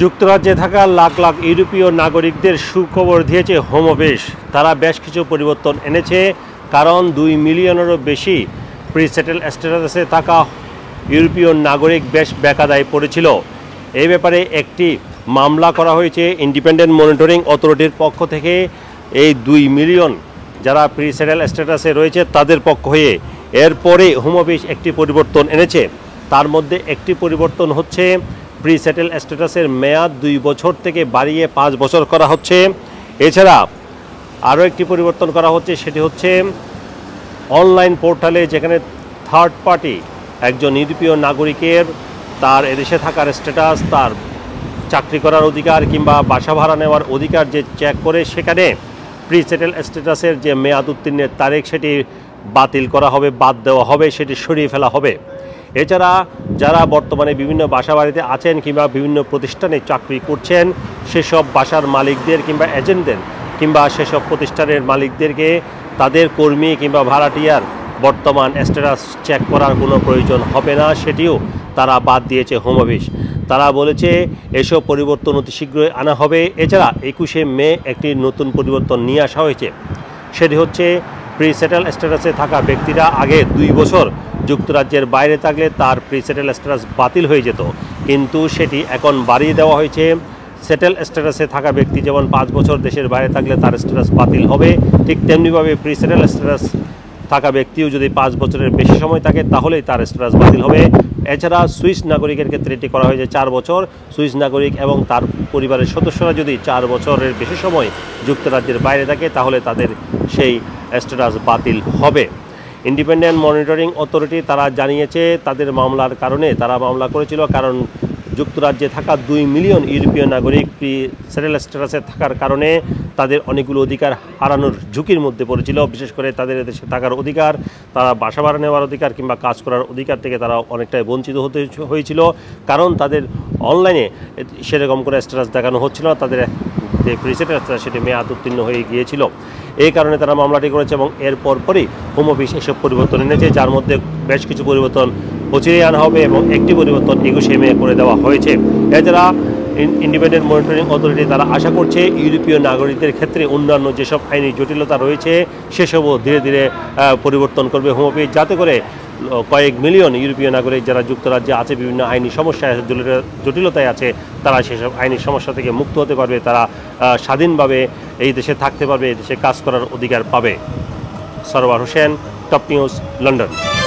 যুক্তরাজ্যে থাকা লাখ লাখ ইউরোপীয় নাগরিকদের সুখবর দিয়েছে হোম অফিস। তারা বেশ কিছু পরিবর্তন এনেছে, কারণ দুই মিলিয়নেরও বেশি প্রি সেটেল স্ট্যাটাসে থাকা ইউরোপীয় নাগরিক বেশ বেকাদায় পড়েছিল। এই ব্যাপারে একটি মামলা করা হয়েছে ইন্ডিপেন্ডেন্ট মনিটরিং অথরিটির পক্ষ থেকে। এই দুই মিলিয়ন যারা প্রি সেটেল স্ট্যাটাসে রয়েছে তাদের পক্ষ হয়ে এরপরে হোম অফিস একটি পরিবর্তন এনেছে। তার মধ্যে একটি পরিবর্তন হচ্ছে প্রি সেটেল স্ট্যাটাসের মেয়াদ দুই বছর থেকে বাড়িয়ে পাঁচ বছর করা হচ্ছে। এছাড়া আরও একটি পরিবর্তন করা হচ্ছে, সেটি হচ্ছে অনলাইন পোর্টালে যেখানে থার্ড পার্টি একজন ইউরোপীয় নাগরিকের তার এদেশে থাকার স্ট্যাটাস, তার চাকরি করার অধিকার কিংবা বাসা ভাড়া নেওয়ার অধিকার যে চেক করে, সেখানে প্রি সেটেল স্ট্যাটাসের যে মেয়াদ উত্তীর্ণের তারিখ, সেটি বাতিল করা হবে, বাদ দেওয়া হবে, সেটি সরিয়ে ফেলা হবে। এছাড়া যারা বর্তমানে বিভিন্ন বাসা বাড়িতে আছেন কিংবা বিভিন্ন প্রতিষ্ঠানে চাকরি করছেন, সেসব বাসার মালিকদের কিংবা এজেন্টদের কিংবা সেসব প্রতিষ্ঠানের মালিকদেরকে তাদের কর্মী কিংবা ভাড়াটিয়ার বর্তমান স্ট্যাটাস চেক করার কোনো প্রয়োজন হবে না, সেটিও তারা বাদ দিয়েছে হোম অফিস তারা বলেছে, এসব পরিবর্তন অতি শীঘ্রই আনা হবে। এছাড়া একুশে মে একটি নতুন পরিবর্তন নিয়ে আসা হয়েছে। সেটি হচ্ছে প্রি সেটেল স্ট্যাটাসে থাকা ব্যক্তিরা আগে দুই বছর যুক্তরাজ্যের বাইরে থাকলে তার প্রি সেটেল স্ট্যাটাস বাতিল হয়ে যেত। কিন্তু সেটি এখন বাড়িয়ে দেওয়া হয়েছে। সেটেল স্ট্যাটাসে থাকা ব্যক্তি যেমন পাঁচ বছর দেশের বাইরে থাকলে তার স্ট্যাটাস বাতিল হবে, ঠিক তেমনিভাবে প্রি সেটেল স্ট্যাটাস থাকা ব্যক্তিও যদি পাঁচ বছরের বেশি সময় থাকে, তাহলেই তার স্ট্যাটাস বাতিল হবে। এছাড়া সুইস নাগরিকের ক্ষেত্রে এটি করা হয়েছে চার বছর। সুইস নাগরিক এবং তার পরিবারের সদস্যরা যদি চার বছরের বেশি সময় যুক্তরাজ্যের বাইরে থাকে, তাহলে তাদের সেই স্ট্যাটাস বাতিল হবে। ইন্ডিপেন্ডেন্ট মনিটরিং অথরিটি তারা জানিয়েছে তাদের মামলার কারণে তারা মামলা করেছিল কারণ যুক্তরাজ্যে থাকা দুই মিলিয়ন ইউরোপীয় নাগরিক প্রি সেটেল স্ট্যাটাসে থাকার কারণে তাদের অনেকগুলো অধিকার হারানোর ঝুঁকির মধ্যে পড়েছিল। বিশেষ করে তাদের দেশে থাকার অধিকার, তারা বাসা ভাড়া নেওয়ার অধিকার কিংবা কাজ করার অধিকার থেকে তারা অনেকটাই বঞ্চিত হতে হয়েছিল। কারণ তাদের অনলাইনে সেরকম করে স্ট্যাটাস দেখানো হচ্ছিল না। তাদের যে প্রি সেটেল স্ট্যাটাস, সেটি মেয়াদ উত্তীর্ণ হয়ে গিয়েছিল। এই কারণে তারা মামলাটি করেছে এবং এর পরপরই হোম অফিস এসব পরিবর্তন এনেছে, যার মধ্যে বেশ কিছু পরিবর্তন অচিরেই আনা হবে এবং একটি পরিবর্তন একুশে মে করে দেওয়া হয়েছে। এছাড়া ইন্ডিপেন্ডেন্ট মনিটরিং অথরিটি তারা আশা করছে ইউরোপীয় নাগরিকদের ক্ষেত্রে অন্যান্য যেসব আইনি জটিলতা রয়েছে, সেসবও ধীরে ধীরে পরিবর্তন করবে হোম অফিস যাতে করে কয়েক মিলিয়ন ইউরোপীয় নাগরিক যারা যুক্তরাজ্যে আছে, বিভিন্ন আইনি জটিল- জটিলতায় আছে, তারা সেসব আইনি সমস্যা থেকে মুক্ত হতে পারবে, তারা স্বাধীনভাবে এই দেশে থাকতে পারবে, এই দেশে কাজ করার অধিকার পাবে। Sarwar Hossain, top news, London.